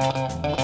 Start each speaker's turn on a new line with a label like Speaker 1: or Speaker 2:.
Speaker 1: Música